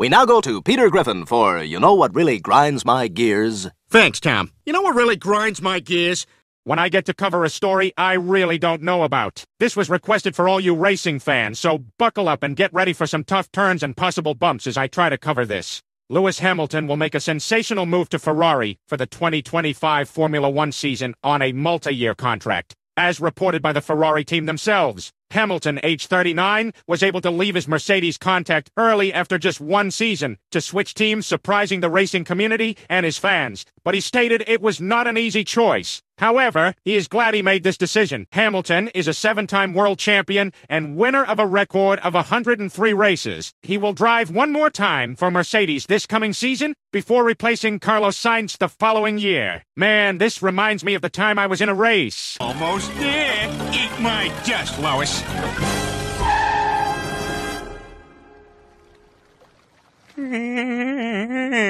We now go to Peter Griffin for You Know What Really Grinds My Gears. Thanks, Tom. You know what really grinds my gears? When I get to cover a story I really don't know about. This was requested for all you racing fans, so buckle up and get ready for some tough turns and possible bumps as I try to cover this. Lewis Hamilton will make a sensational move to Ferrari for the 2025 Formula One season on a multi-year contract. As reported by the Ferrari team themselves, Hamilton, age 39, was able to leave his Mercedes contact early after just one season to switch teams, surprising the racing community and his fans. But he stated it was not an easy choice. However, he is glad he made this decision. Hamilton is a seven-time world champion and winner of a record of 103 races. He will drive one more time for Mercedes this coming season before replacing Carlos Sainz the following year. Man, this reminds me of the time I was in a race. Almost there. Eat my dust, Lois.